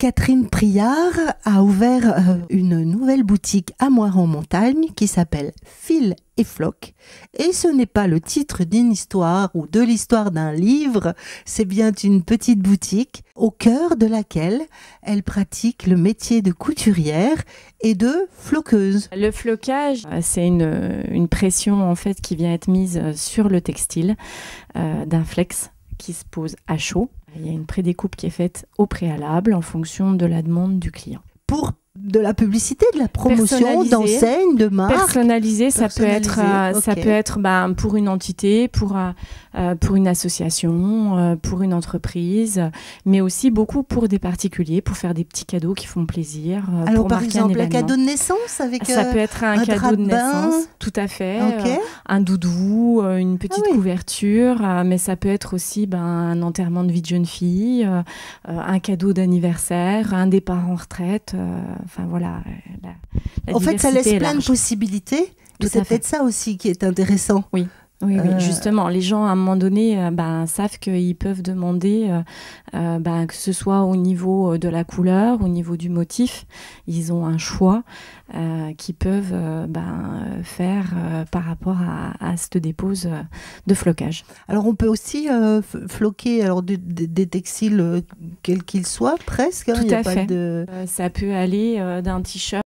Catherine Priard a ouvert euh, une nouvelle boutique à Moire en montagne qui s'appelle Fil et Floc. Et ce n'est pas le titre d'une histoire ou de l'histoire d'un livre, c'est bien une petite boutique au cœur de laquelle elle pratique le métier de couturière et de floqueuse. Le flocage, euh, c'est une, une pression en fait qui vient être mise sur le textile euh, d'un flex qui se pose à chaud. Il y a une prédécoupe qui est faite au préalable en fonction de la demande du client. Pour de la publicité, de la promotion, d'enseigne, de marque. Personnalisé, ça peut être, euh, ça peut être ben, pour une entité, pour, euh, euh, pour une association, pour une entreprise, mais aussi beaucoup pour des particuliers, pour faire des petits cadeaux qui font plaisir. Alors par exemple, un, cadeau de naissance avec Ça peut être un, cadeau de naissance, tout à fait. un doudou, une petite ah couverture, mais ça peut être aussi ben, un enterrement de vie de jeune fille, un cadeau d'anniversaire, un départ en retraite. Enfin voilà. en fait, ça laisse plein de possibilités. C'est peut-être ça aussi qui est intéressant. Oui. Oui, euh, justement, les gens à un moment donné euh, ben, savent qu'ils peuvent demander, euh, ben, que ce soit au niveau de la couleur, au niveau du motif, ils ont un choix qu'ils peuvent ben, faire par rapport à, cette dépose de flocage. Alors on peut aussi floquer alors, des textiles quels qu'ils soient, presque. Hein, Tout à fait. Ça peut aller d'un t-shirt